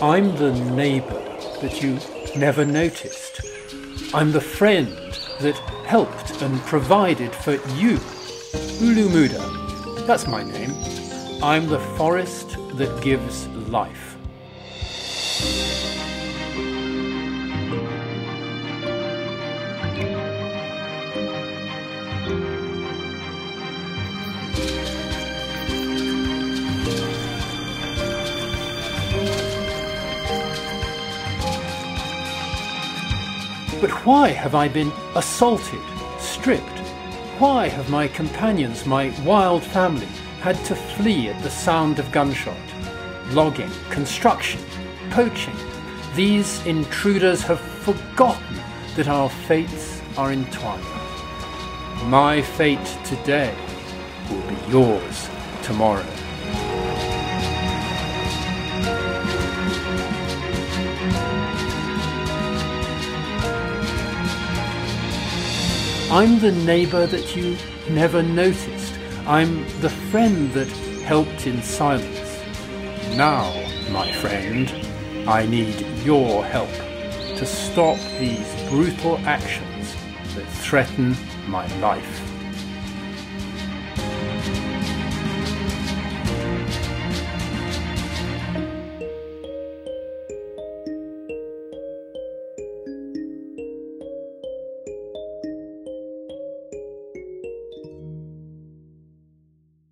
I'm the neighbour that you never noticed. I'm the friend that helped and provided for you. Ulu Muda, that's my name. I'm the forest that gives life. But why have I been assaulted, stripped? Why have my companions, my wild family, had to flee at the sound of gunshot? Logging, construction, poaching. These intruders have forgotten that our fates are entwined. My fate today will be yours tomorrow. I'm the neighbour that you never noticed. I'm the friend that helped in silence. Now, my friend, I need your help to stop these brutal actions that threaten my life.